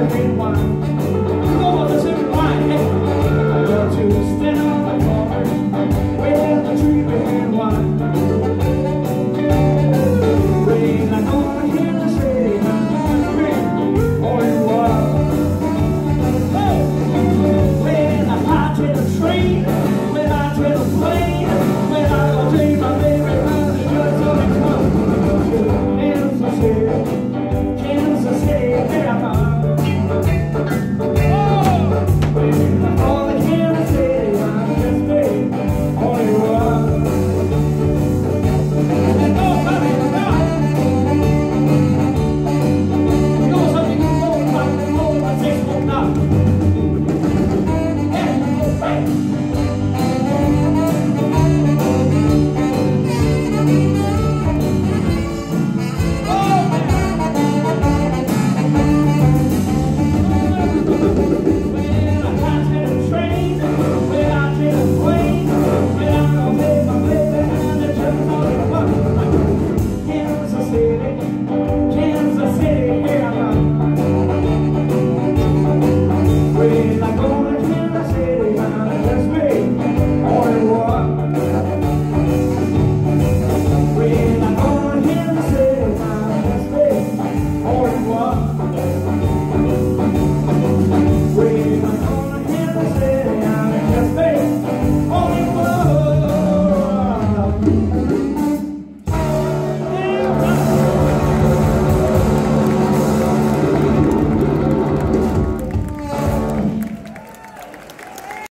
everyone.